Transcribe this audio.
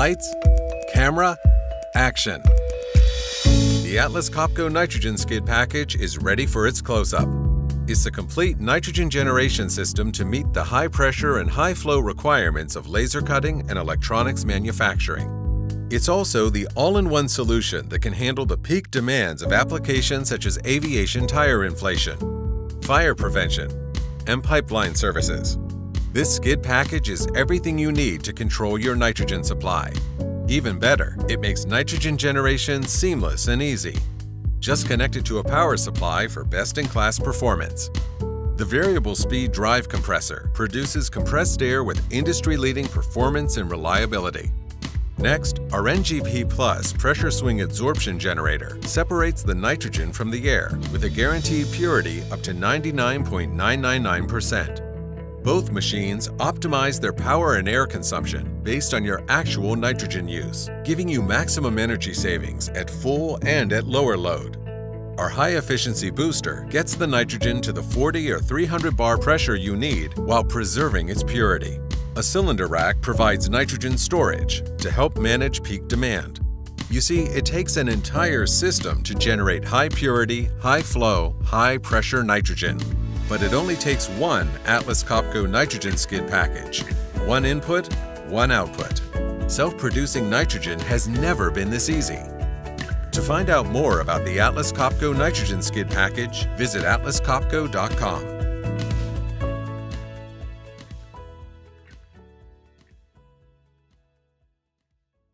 Lights, camera, action. The Atlas Copco nitrogen skid package is ready for its close-up. It's a complete nitrogen generation system to meet the high pressure and high flow requirements of laser cutting and electronics manufacturing. It's also the all-in-one solution that can handle the peak demands of applications such as aviation tire inflation, fire prevention, and pipeline services. This skid package is everything you need to control your nitrogen supply. Even better, it makes nitrogen generation seamless and easy. Just connect it to a power supply for best-in-class performance. The variable speed drive compressor produces compressed air with industry-leading performance and reliability. Next, our NGP Plus pressure swing adsorption generator separates the nitrogen from the air with a guaranteed purity up to 99.999%. Both machines optimize their power and air consumption based on your actual nitrogen use, giving you maximum energy savings at full and at lower load. Our high-efficiency booster gets the nitrogen to the 40 or 300 bar pressure you need while preserving its purity. A cylinder rack provides nitrogen storage to help manage peak demand. You see, it takes an entire system to generate high purity, high flow, high pressure nitrogen. But it only takes one Atlas Copco nitrogen skid package. One input, one output. Self-producing nitrogen has never been this easy. To find out more about the Atlas Copco nitrogen skid package, visit atlascopco.com.